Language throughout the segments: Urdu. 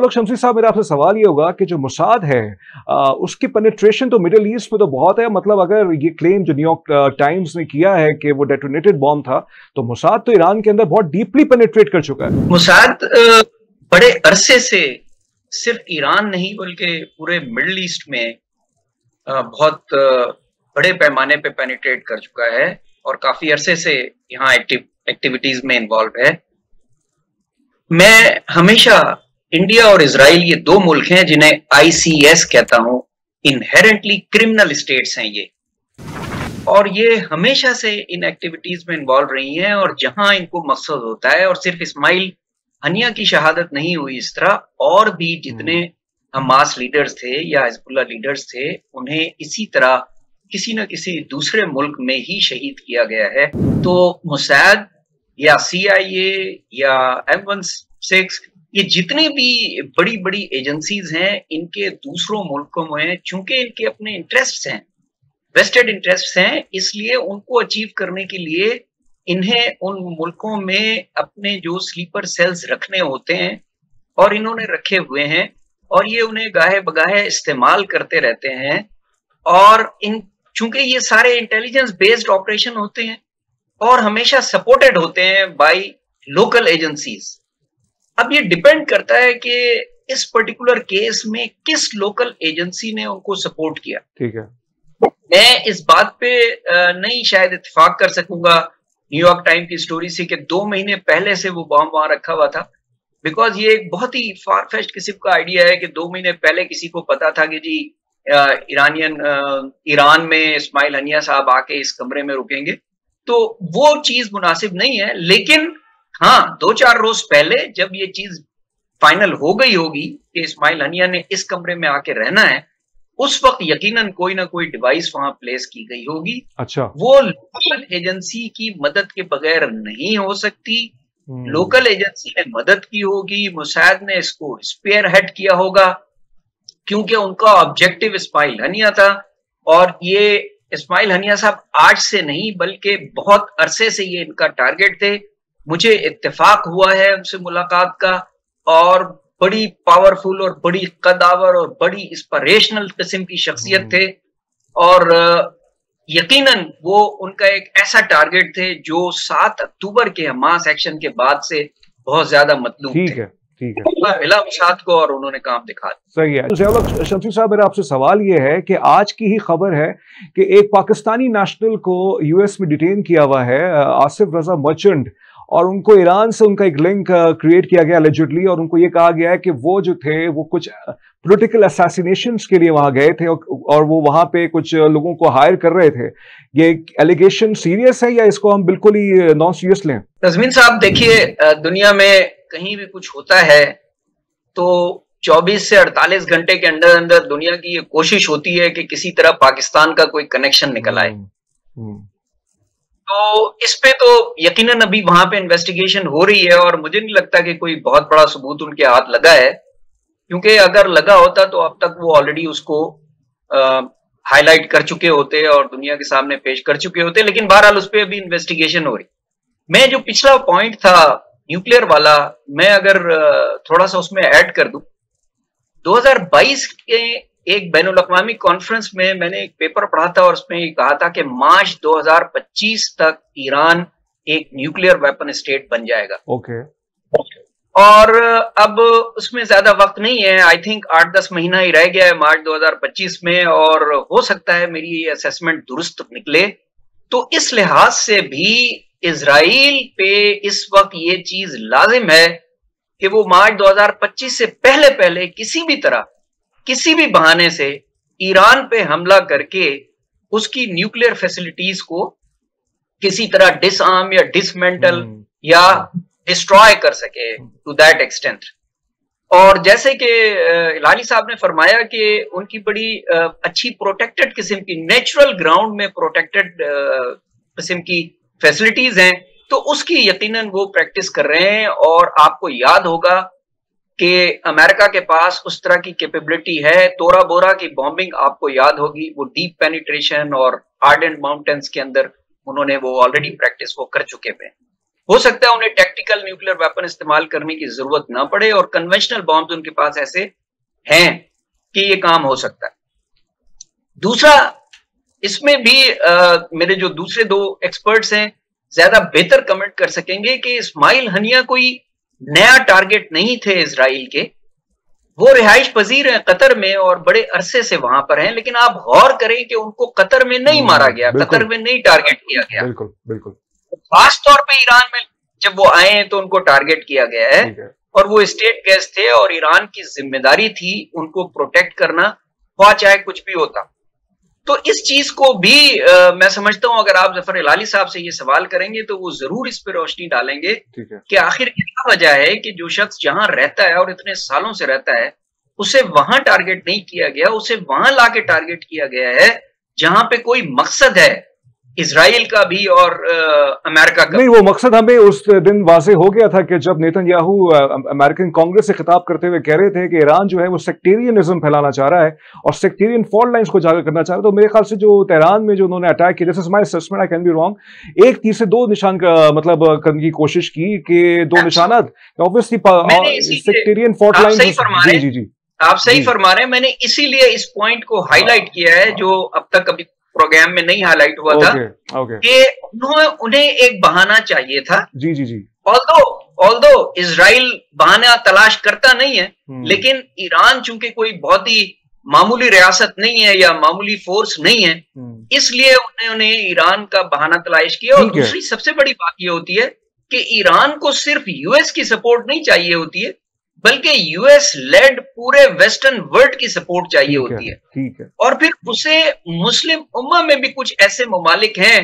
لوگ شمسی صاحب، میرا آپ سے سوال یہ ہوگا کہ جو مساد ہے اس کی پنیٹریشن تو مڈل ایسٹ میں تو بہت ہے مطلب اگر یہ کلیم جو نیو یارک ٹائمز نے کیا ہے کہ وہ ڈیٹونیٹڈ بوم تھا، تو مساد تو ایران کے اندر بہت ڈیپلی پینیٹریٹ کر چکا ہے۔ مساد بڑے عرصے سے صرف ایران نہیں، بلکہ پورے مڈل ایسٹ میں بہت بڑے پیمانے پہ پینیٹریٹ کر چکا ہے اور کافی عرصے سے یہاں ایکٹیویٹیز میں انوالو ہے۔ میں ہمیشہ انڈیا اور اسرائیل یہ دو ملک ہیں جنہیں آئی سی ایس کہتا ہوں۔ انہیرنٹلی کرمنل اسٹیٹس ہیں یہ۔ اور یہ ہمیشہ سے ان ایکٹیویٹیز میں انوالو رہی ہیں اور جہاں ان کو مقصد ہوتا ہے اور صرف اسماعیل ہنیا کی شہادت نہیں ہوئی اس طرح اور بھی جتنے حماس لیڈرز تھے یا حزب اللہ لیڈرز تھے انہیں اسی طرح کسی نہ کسی دوسرے ملک میں ہی شہید کیا گیا ہے۔ تو مساد یا سی آئی اے یا ایم ون سکس یہ جتنے بھی بڑی بڑی ایجنسیز ہیں، ان کے دوسروں ملکوں میں، چونکہ ان کے اپنے انٹرسٹس ہیں ویسٹڈ انٹرسٹس ہیں، اس لیے ان کو اچیو کرنے کے لیے انہیں ان ملکوں میں اپنے جو سلیپر سیلز رکھنے ہوتے ہیں اور انہوں نے رکھے ہوئے ہیں اور یہ انہیں گاہے بگاہے استعمال کرتے رہتے ہیں اور ان، چونکہ یہ سارے انٹیلیجنس بیسڈ آپریشن ہوتے ہیں اور ہمیشہ سپورٹڈ ہوتے ہیں بائی لوکل ایجنسیز اب یہ ڈیپینڈ کرتا ہے کہ اس پرٹیکولر کیس میں کس لوکل ایجنسی نے ان کو سپورٹ کیا۔ ٹھیک ہے۔ میں اس بات پہ نہیں شاید اتفاق کر سکوں گا نیو یارک ٹائم کی سٹوری سے کہ دو مہینے پہلے سے وہ بام وہاں رکھا ہوا تھا۔ بیکاز یہ ایک بہت ہی فار فیسٹ قسم کا آئیڈیا ہے کہ دو مہینے پہلے کسی کو پتا تھا کہ جی ایرانین ایران میں اسماعیل ہنیا صاحب آ کے اس کمرے میں رکیں گے۔ تو وہ چیز مناسب نہیں ہے لیکن ہاں دو چار روز پہلے جب یہ چیز فائنل ہو گئی ہوگی کہ اسماعیل ہنیا نے اس کمرے میں آ کے رہنا ہے اس وقت یقیناً کوئی نہ کوئی ڈیوائس وہاں پلیس کی گئی ہوگی۔ اچھا۔ وہ لوکل ایجنسی کی مدد کے بغیر نہیں ہو سکتی۔ لوکل ایجنسی نے مدد کی ہوگی مساعد نے اس کو اسپیئر ہیڈ کیا ہوگا کیونکہ ان کا آبجیکٹو اسماعیل ہنیا تھا۔ اور یہ اسماعیل ہنیا صاحب آج سے نہیں بلکہ بہت عرصے سے یہ ان کا ٹارگٹ تھے۔ مجھے اتفاق ہوا ہے ان سے ملاقات کا اور بڑی پاورفل اور بڑی قداور اور بڑی انسپریشنل قسم کی شخصیت تھے اور یقیناً وہ ان کا ایک ایسا ٹارگٹ تھے جو سات اکتوبر کے ماس ایکشن کے بعد سے بہت زیادہ مطلوب ٹھیک ہے ٹھیک ہے۔ کو اور انہوں نے کام دکھا صحیح ہے۔ شمسی صاحب میرا آپ سے سوال یہ ہے کہ آج کی ہی خبر ہے کہ ایک پاکستانی نیشنل کو یو ایس میں ڈیٹین کیا ہوا ہے آصف رضا مرچنٹ اور ان کو ایران سے ان کا ایک لنک کریٹ کیا گیا الیجڈلی اور ان کو یہ کہا گیا ہے کہ وہ جو تھے وہ کچھ پولیٹیکل اساسینیشنس کے لیے وہاں گئے تھے اور وہ وہاں پہ کچھ لوگوں کو ہائر کر رہے تھے. یہ ایلیگیشن سیریس ہے یا اس کو ہم بالکل ہی نان سیریس لیں تزمین صاحب دیکھیے دنیا میں کہیں بھی کچھ ہوتا ہے تو چوبیس سے اڑتالیس گھنٹے کے اندر اندر دنیا کی یہ کوشش ہوتی ہے کہ کسی طرح پاکستان کا کوئی کنیکشن نکل آئے۔ تو اس پہ تو یقیناً ابھی وہاں پہ انویسٹیگیشن ہو رہی ہے اور مجھے نہیں لگتا کہ کوئی بہت بڑا ثبوت ان کے ہاتھ لگا ہے، کیونکہ اگر لگا ہوتا تو اب تک وہ آلریڈی اس کو ہائی لائٹ کر چکے ہوتے اور دنیا کے سامنے پیش کر چکے ہوتے، لیکن بہرحال اس پہ ابھی انویسٹیگیشن ہو رہی۔ میں جو پچھلا پوائنٹ تھا نیوکلئر والا، میں اگر تھوڑا سا اس میں ایڈ کر دوں۔ دو ہزار بائیس کے ایک بین الاقوامی کانفرنس میں میں نے ایک پیپر پڑھا تھا اور اس میں یہ کہا تھا کہ مارچ دو ہزار پچیس تک ایران ایک نیوکلیر ویپن اسٹیٹ بن جائے گا۔ اوکے اور اب اس میں زیادہ وقت نہیں ہے آئی تھنک آٹھ دس مہینہ ہی رہ گیا ہے مارچ دو ہزار پچیس میں اور ہو سکتا ہے میری یہ اسیسمنٹ درست نکلے۔ تو اس لحاظ سے بھی اسرائیل پہ اس وقت یہ چیز لازم ہے کہ وہ مارچ دو ہزار پچیس سے پہلے پہلے کسی بھی طرح کسی بھی بہانے سے ایران پہ حملہ کر کے اس کی نیوکلئر فیسلٹیز کو کسی طرح ڈس آرم یا ڈسمینٹل یا ڈسٹروائے کر سکے ٹو دیٹ ایکسٹینٹ اور جیسے کہ لانی صاحب نے فرمایا کہ ان کی بڑی اچھی پروٹیکٹڈ قسم کی نیچرل گراؤنڈ میں پروٹیکٹڈ قسم کی فیسلٹیز ہیں۔ تو اس کی یقیناً وہ پریکٹس کر رہے ہیں اور آپ کو یاد ہوگا کہ امریکہ کے پاس اس طرح کی کیپیبلٹی ہے، تورا بورا کی بومبنگ آپ کو یاد ہوگی، وہ ڈیپ پینیٹریشن اور ہارڈ اینڈ ماؤنٹینس کے اندر انہوں نے وہ آلریڈی پریکٹس وہ کر چکے ہیں۔ ہو سکتا ہے انہیں ٹیکٹیکل نیوکلئر ویپن استعمال کرنے کی ضرورت نہ پڑے اور کنونشنل بامبز ان کے پاس ایسے ہیں کہ یہ کام ہو سکتا ہے۔ دوسرا، اس میں بھی میرے جو دوسرے دو ایکسپرٹس ہیں، زیادہ بہتر کمنٹ کر سکیں گے کہ اسماعیل ہنیا کوئی نیا ٹارگٹ نہیں تھے اسرائیل کے وہ رہائش پذیر ہیں قطر میں اور بڑے عرصے سے وہاں پر ہیں لیکن آپ غور کریں کہ ان کو قطر میں نہیں مارا گیا قطر میں نہیں ٹارگٹ کیا گیا۔ بالکل بالکل۔ خاص طور پہ ایران میں جب وہ آئے ہیں تو ان کو ٹارگٹ کیا گیا ہے۔ اور وہ اسٹیٹ گیسٹ تھے اور ایران کی ذمہ داری تھی ان کو پروٹیکٹ کرنا خواہ چاہے کچھ بھی ہوتا۔ تو اس چیز کو بھی میں سمجھتا ہوں اگر آپ ظفر العالی صاحب سے یہ سوال کریں گے تو وہ ضرور اس پہ روشنی ڈالیں گے کہ آخر کیا وجہ ہے کہ جو شخص جہاں رہتا ہے اور اتنے سالوں سے رہتا ہے اسے وہاں ٹارگٹ نہیں کیا گیا اسے وہاں لا کے ٹارگٹ کیا گیا ہے جہاں پہ کوئی مقصد ہے۔ اسرائیل کا بھی اور امریکہ کا نہیں وہ مقصد ہمیں اس دن واضح ہو گیا تھا کہ جب نیتن یاہو امریکن کانگریس سے خطاب کرتے ہوئے کہہ رہے تھے کہ ایران جو ہے وہ سیکٹیرینزم پھیلانا چاہ رہا ہے اور سیکٹیرین فالٹ لائنز کو جاگر کرنا چاہ رہا ہے۔ تو میرے خیال سے جو تیران میں جو انہوں نے اٹیک کیا جیسے my assessment I can be wrong ایک تیر سے دو نشان کا مطلب کرنے کی کوشش کی کہ دو نشانات اوبیسلی سیکٹیرین فالٹ لائنز جی جی جی۔ آپ صحیح جی۔ فرما رہے ہیں۔ میں نے اسی لیے اس پوائنٹ کو ہائی لائٹ کیا ہے جو اب تک ابھی پروگرام میں نہیں ہائی لائٹ ہوا تھا کہ انہیں ایک بہانہ چاہیے تھا۔ جی جی جی۔ اسرائیل بہانہ تلاش کرتا نہیں ہے لیکن ایران چونکہ کوئی بہت ہی معمولی ریاست نہیں ہے یا معمولی فورس نہیں ہے اس لیے انہوں نے ایران کا بہانہ تلاش کیا۔ اور دوسری سب سے بڑی بات یہ ہوتی ہے کہ ایران کو صرف یو ایس کی سپورٹ نہیں چاہیے ہوتی ہے بلکہ یو ایس لیڈ پورے ویسٹرن ورلڈ کی سپورٹ چاہیے ہوتی ہے۔ اور پھر اسے مسلم اما میں بھی کچھ ایسے ممالک ہیں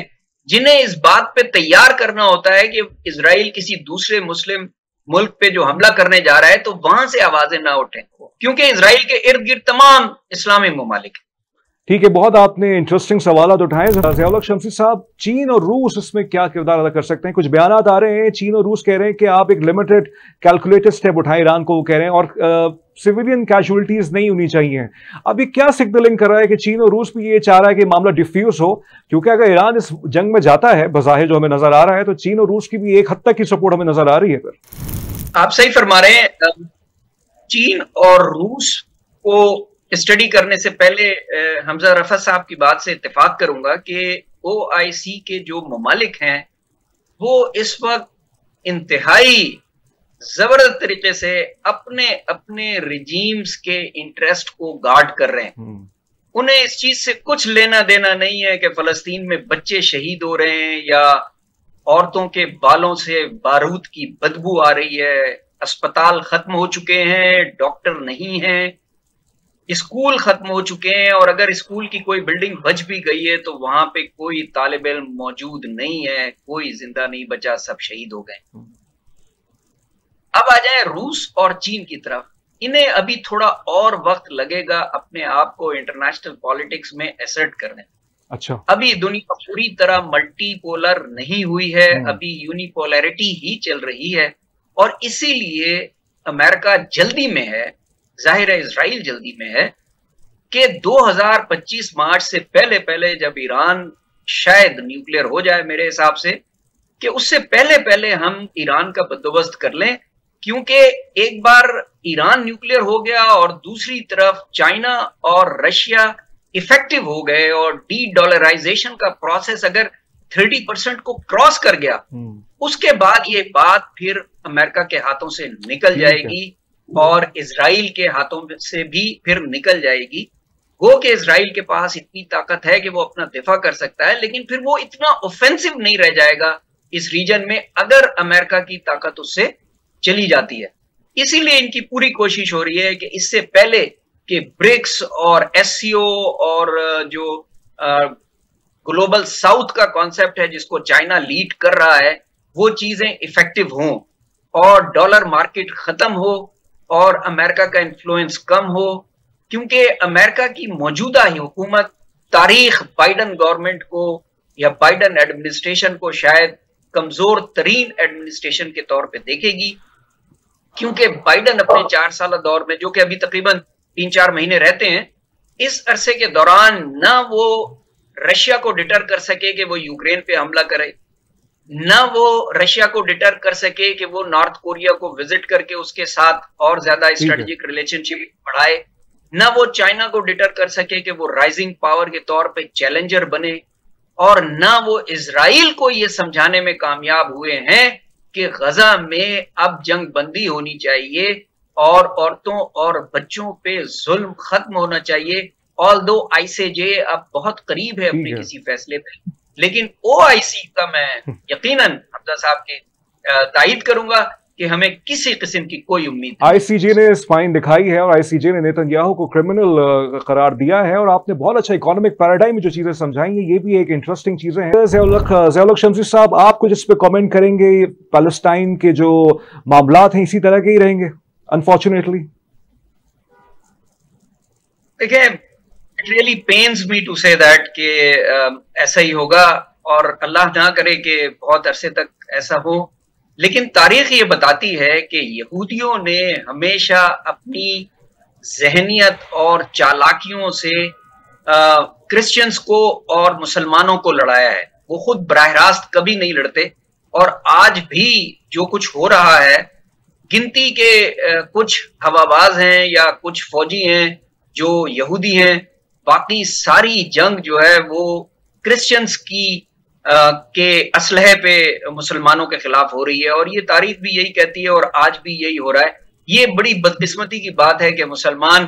جنہیں اس بات پہ تیار کرنا ہوتا ہے کہ اسرائیل کسی دوسرے مسلم ملک پہ جو حملہ کرنے جا رہا ہے تو وہاں سے آوازیں نہ اٹھیں کیونکہ اسرائیل کے ارد گرد تمام اسلامی ممالک ہیں۔ ٹھیک ہے، بہت آپ نے انٹرسٹنگ سوالات اٹھائے۔ ضیاء شمسی صاحب، چین اور روس اس میں کیا کردار ادا کر سکتے ہیں؟ کچھ بیانات آ رہے ہیں۔ چین اور روس کہہ رہے ہیں کہ آپ ایک لمیٹڈ کیلکولیٹر سٹیپ اٹھائیں ایران کو، وہ کہہ رہے ہیں، اور سویلین کیجولٹیز نہیں ہونی چاہیے۔ اب یہ کیا سگنلنگ کر رہا ہے کہ چین اور روس بھی یہ چاہ رہا ہے کہ معاملہ ڈیفیوز ہو؟ کیونکہ اگر ایران اس جنگ میں جاتا ہے، بظاہر جو ہمیں نظر آ رہا ہے، تو چین اور روس کی بھی ایک حد تک کی سپورٹ ہمیں نظر آ رہی ہے۔ پھر آپ صحیح فرما رہے ہیں۔ چین اور روس کو اسٹڈی کرنے سے پہلے حمزہ رفت صاحب کی بات سے اتفاق کروں گا کہ او آئی سی کے جو ممالک ہیں وہ اس وقت انتہائی زبردست طریقے سے اپنے اپنے رجیمز کے انٹرسٹ کو گارڈ کر رہے ہیں۔ انہیں اس چیز سے کچھ لینا دینا نہیں ہے کہ فلسطین میں بچے شہید ہو رہے ہیں یا عورتوں کے بالوں سے بارود کی بدبو آ رہی ہے۔ اسپتال ختم ہو چکے ہیں ڈاکٹر نہیں ہیں۔ اسکول ختم ہو چکے ہیں اور اگر اسکول کی کوئی بلڈنگ بچ بھی گئی ہے تو وہاں پہ کوئی طالب علم موجود نہیں ہے کوئی زندہ نہیں بچا سب شہید ہو گئے اب آ جائیں روس اور چین کی طرف۔ انہیں ابھی تھوڑا اور وقت لگے گا اپنے آپ کو انٹرنیشنل پالیٹکس میں ایسرٹ کرنے۔ اچھا۔ ابھی دنیا پوری طرح ملٹی پولر نہیں ہوئی ہے ابھی یونی پولیرٹی ہی چل رہی ہے۔ اور اسی لیے امریکہ جلدی میں ہے ظاہر ہے اسرائیل جلدی میں ہے کہ دو ہزار پچیس مارچ سے پہلے پہلے جب ایران شاید نیوکلیر ہو جائے میرے حساب سے کہ اس سے پہلے پہلے ہم ایران کا بندوبست کر لیں کیونکہ ایک بار ایران نیوکلیر ہو گیا اور دوسری طرف چائنا اور رشیا افیکٹو ہو گئے اور ڈی ڈالرائزیشن کا پروسیس اگر تھرٹی پرسینٹ کو کراس کر گیا اس کے بعد یہ بات پھر امریکہ کے ہاتھوں سے نکل جائے گی۔ اور اسرائیل کے ہاتھوں سے بھی پھر نکل جائے گی۔ وہ کہ اسرائیل کے پاس اتنی طاقت ہے کہ وہ اپنا دفاع کر سکتا ہے، لیکن پھر وہ اتنا اوفینسو نہیں رہ جائے گا اس ریجن میں اگر امریکہ کی طاقت اس سے چلی جاتی ہے۔ اسی لیے ان کی پوری کوشش ہو رہی ہے کہ اس سے پہلے کہ برکس اور ایس سی او اور جو گلوبل ساؤتھ کا کانسیپٹ ہے، جس کو چائنا لیڈ کر رہا ہے، وہ چیزیں افیکٹو ہوں اور ڈالر مارکیٹ ختم ہو اور امریکہ کا انفلوئنس کم ہو، کیونکہ امریکہ کی موجودہ ہی حکومت تاریخ بائیڈن گورنمنٹ کو یا بائیڈن ایڈمنسٹریشن کو شاید کمزور ترین ایڈمنسٹریشن کے طور پہ دیکھے گی۔ کیونکہ بائیڈن اپنے چار سالہ دور میں جو کہ ابھی تقریباً تین چار مہینے رہتے ہیں، اس عرصے کے دوران نہ وہ رشیا کو ڈٹر کر سکے کہ وہ یوکرین پہ حملہ کرے۔ نہ وہ رشیا کو ڈیٹر کر سکے کہ وہ نارتھ کوریا کو وزٹ کر کے اس کے ساتھ اور زیادہ اسٹریٹجک ریلیشن شپ بڑھائے۔ نہ وہ چائنا کو ڈیٹر کر سکے کہ وہ رائزنگ پاور کے طور پہ چیلنجر بنے۔ اور نہ وہ اسرائیل کو یہ سمجھانے میں کامیاب ہوئے ہیں کہ غزہ میں اب جنگ بندی ہونی چاہیے اور عورتوں اور بچوں پہ ظلم ختم ہونا چاہیے۔ آل دو آئی سے جے اب بہت قریب ہے اپنے کسی فیصلے پہ۔ لیکن او آئی سی کا میں یقیناً حمزہ صاحب کی تائید کروں گا کہ ہمیں کسی قسم کی کوئی امید آئی سی جے نے اسپائن دکھائی ہے اور آئی سی جے نے نیتنیاہو کو کرمنل قرار دیا ہے اور آپ نے بہت اچھا اکانومک پیراڈائم میں جو چیزیں سمجھائیں گے یہ بھی ایک انٹرسٹنگ چیزیں ہیں۔ زیولک شمسی صاحب آپ کچھ اس پہ کامنٹ کریں گے پیلسٹائن کے جو معاملات ہیں اسی طرح کے ہی رہیں گے انفارچونیٹلی دیکھیں really pains me to say that کہ um, ایسا ہی ہوگا اور اللہ نہ کرے کہ بہت عرصے تک ایسا ہو۔ لیکن تاریخ یہ بتاتی ہے کہ یہودیوں نے ہمیشہ اپنی ذہنیت اور چالاکیوں سے کرسچنس کو اور مسلمانوں کو لڑایا ہے۔ وہ خود براہ راست کبھی نہیں لڑتے۔ اور آج بھی جو کچھ ہو رہا ہے، گنتی کے کچھ ہوا باز ہیں یا کچھ فوجی ہیں جو یہودی ہیں باقی ساری جنگ جو ہے وہ کرسچنس کی کے اسلحے پہ مسلمانوں کے خلاف ہو رہی ہے اور یہ تاریخ بھی یہی کہتی ہے اور آج بھی یہی ہو رہا ہے۔ یہ بڑی بدقسمتی کی بات ہے کہ مسلمان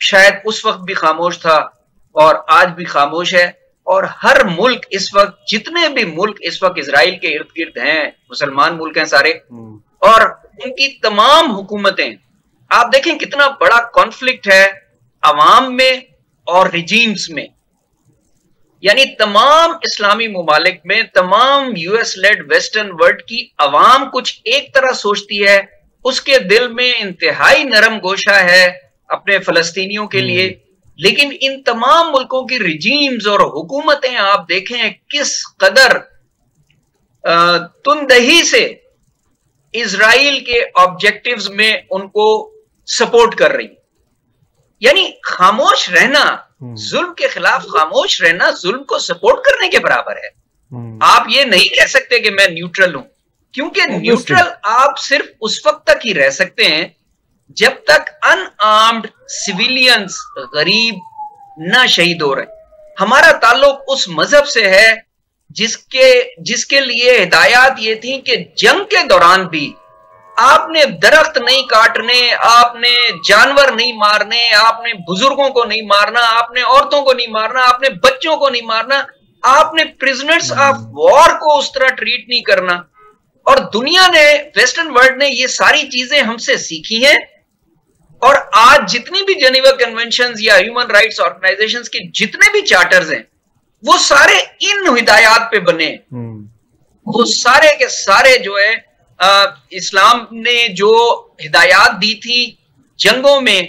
شاید اس وقت بھی خاموش تھا اور آج بھی خاموش ہے اور ہر ملک اس وقت جتنے بھی ملک اس وقت اسرائیل کے ارد گرد ہیں مسلمان ملک ہیں سارے اور ان کی تمام حکومتیں آپ دیکھیں کتنا بڑا کانفلکٹ ہے عوام میں اور ریجیمز میں یعنی تمام اسلامی ممالک میں تمام U S led western world کی عوام کچھ ایک طرح سوچتی ہے اس کے دل میں انتہائی نرم گوشہ ہے اپنے فلسطینیوں کے لیے۔ لیکن ان تمام ملکوں کی ریجیمز اور حکومتیں آپ دیکھیں کس قدر تندہی سے اسرائیل کے آبجیکٹوز میں ان کو سپورٹ کر رہی یعنی خاموش رہنا ظلم کے خلاف خاموش رہنا ظلم کو سپورٹ کرنے کے برابر ہے۔ آپ یہ نہیں کہہ سکتے کہ میں نیوٹرل ہوں کیونکہ نیوٹرل آپ صرف اس وقت تک ہی رہ سکتے ہیں جب تک ان آرمڈ سویلینز غریب نہ شہید ہو رہے۔ ہمارا تعلق اس مذہب سے ہے جس کے جس کے لیے ہدایات یہ تھی کہ جنگ کے دوران بھی آپ نے درخت نہیں کاٹنے آپ نے جانور نہیں مارنے آپ نے بزرگوں کو نہیں مارنا آپ نے عورتوں کو نہیں مارنا آپ نے بچوں کو نہیں مارنا آپ نے پرزنرز آف وار کو اس طرح ٹریٹ نہیں کرنا۔ اور دنیا نے ویسٹرن ورلڈ نے یہ ساری چیزیں ہم سے سیکھی ہیں۔ اور آج جتنی بھی جنیوا کنونشن یا ہیومن رائٹس آرگنائزیشن کے جتنے بھی چارٹرز ہیں وہ سارے ان ہدایات پہ بنے۔ وہ سارے کے سارے جو ہے اسلام نے جو ہدایات دی تھی جنگوں میں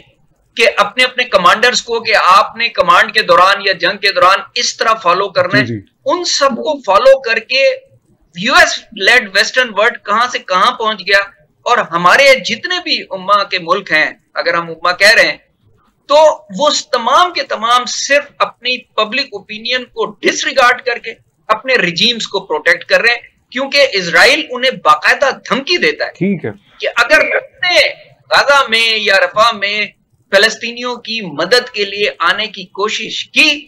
کہ اپنے اپنے کمانڈرز کو کہ آپ نے کمانڈ کے دوران یا جنگ کے دوران اس طرح فالو کرنا ہے جی، جی۔ ان سب کو فالو کر کے U S led western world کہاں سے کہاں پہنچ گیا اور ہمارے جتنے بھی اما کے ملک ہیں اگر ہم اما کہہ رہے ہیں تو وہ تمام کے تمام صرف اپنی پبلک اوپینین کو ڈس ریگارڈ کر کے اپنے ریجیمز کو پروٹیکٹ کر رہے ہیں کیونکہ اسرائیل انہیں باقاعدہ دھمکی دیتا ہے ٹھیک ہے۔ کہ اگر غزہ میں یا رفا میں فلسطینیوں کی مدد کے لیے آنے کی کوشش کی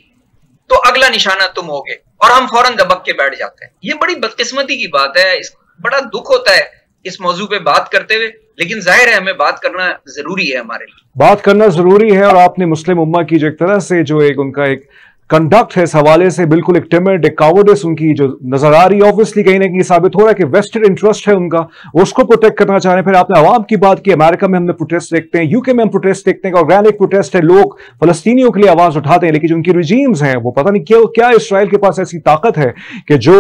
تو اگلا نشانہ تم ہوگے اور ہم فوراً دبک کے بیٹھ جاتے ہیں۔ یہ بڑی بدقسمتی کی بات ہے۔ بڑا دکھ ہوتا ہے اس موضوع پہ بات کرتے ہوئے لیکن ظاہر ہے ہمیں بات کرنا ضروری ہے ہمارے لیے۔ بات کرنا ضروری ہے اور آپ نے مسلم اما کی جو ایک طرح سے جو ایک ان کا ایک کنڈکٹ ہے اس حوالے سے بالکل ایک ٹیمرڈ ایک کاورڈس ان کی جو نظر آ رہی ہے. آبویسلی کہیں نہ کہیں ثابت ہو رہا ہے کہ ویسٹرن انٹرسٹ ہے ان کا. اس کو پروٹیکٹ کرنا چاہ رہے ہیں. پھر آپ نے عوام کی بات کی. امریکہ میں ہم نے پروٹیسٹ دیکھتے ہیں. یو کے میں ہم پروٹیسٹ دیکھتے ہیں آرگینک پروٹیسٹ ہے. لوگ فلسطینیوں کے لیے آواز اٹھاتے ہیں. لیکن جو ان کی ریجیمز ہیں، وہ پتہ نہیں کیا کیا اسرائیل کے پاس ایسی طاقت ہے کہ جو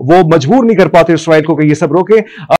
وہ مجبور نہیں کر پاتے اسرائیل کو کہ یہ سب روکے